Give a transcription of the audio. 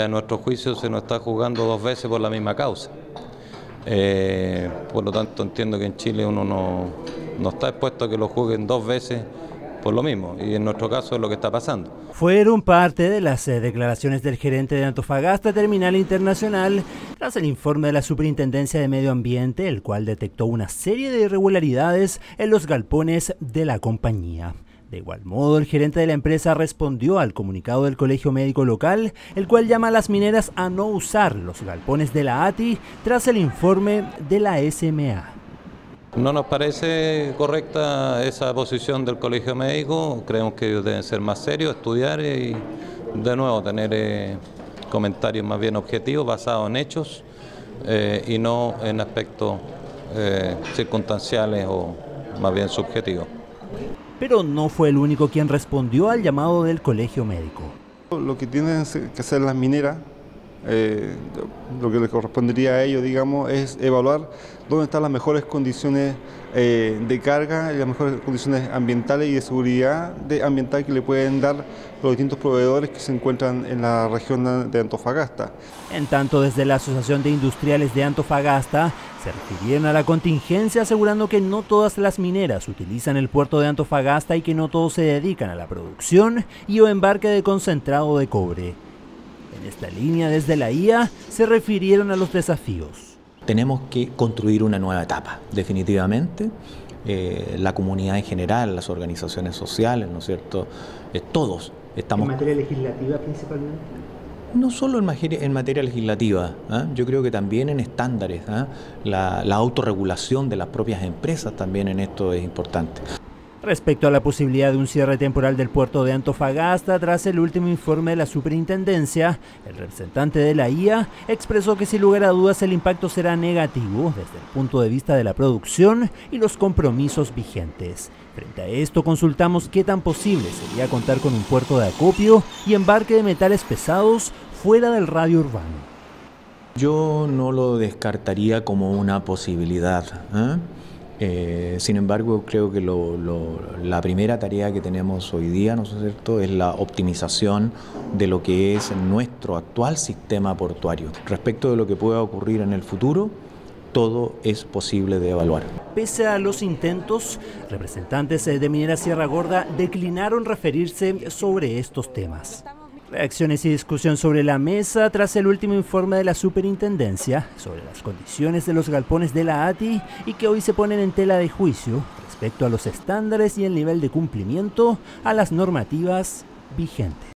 A nuestro juicio se nos está jugando dos veces por la misma causa. Eh, por lo tanto entiendo que en Chile uno no, no está expuesto a que lo juzguen dos veces por lo mismo, y en nuestro caso es lo que está pasando. Fueron parte de las eh, declaraciones del gerente de Antofagasta Terminal Internacional tras el informe de la Superintendencia de Medio Ambiente, el cual detectó una serie de irregularidades en los galpones de la compañía. De igual modo, el gerente de la empresa respondió al comunicado del Colegio Médico Local, el cual llama a las mineras a no usar los galpones de la ATI tras el informe de la SMA. No nos parece correcta esa posición del colegio médico, creemos que ellos deben ser más serios, estudiar y de nuevo tener eh, comentarios más bien objetivos, basados en hechos eh, y no en aspectos eh, circunstanciales o más bien subjetivos. Pero no fue el único quien respondió al llamado del colegio médico. Lo que tienen que hacer las mineras eh, lo que le correspondería a ellos, digamos, es evaluar dónde están las mejores condiciones eh, de carga y las mejores condiciones ambientales y de seguridad ambiental que le pueden dar los distintos proveedores que se encuentran en la región de Antofagasta. En tanto, desde la Asociación de Industriales de Antofagasta se refirieron a la contingencia asegurando que no todas las mineras utilizan el puerto de Antofagasta y que no todos se dedican a la producción y o embarque de concentrado de cobre. En esta línea, desde la IA, se refirieron a los desafíos. Tenemos que construir una nueva etapa, definitivamente. Eh, la comunidad en general, las organizaciones sociales, ¿no es cierto? Eh, todos estamos... ¿En materia legislativa principalmente? No solo en materia, en materia legislativa, ¿eh? yo creo que también en estándares. La, la autorregulación de las propias empresas también en esto es importante. Respecto a la posibilidad de un cierre temporal del puerto de Antofagasta tras el último informe de la superintendencia, el representante de la IA expresó que sin lugar a dudas el impacto será negativo desde el punto de vista de la producción y los compromisos vigentes. Frente a esto consultamos qué tan posible sería contar con un puerto de acopio y embarque de metales pesados fuera del radio urbano. Yo no lo descartaría como una posibilidad. ¿eh? Eh, sin embargo, creo que la primera tarea que tenemos hoy día, ¿no es cierto?, es la optimización de lo que es nuestro actual sistema portuario. Respecto de lo que pueda ocurrir en el futuro, todo es posible de evaluar. Pese a los intentos, representantes de Minera Sierra Gorda declinaron referirse sobre estos temas. Reacciones y discusión sobre la mesa tras el último informe de la superintendencia sobre las condiciones de los galpones de la ATI y que hoy se ponen en tela de juicio respecto a los estándares y el nivel de cumplimiento a las normativas vigentes.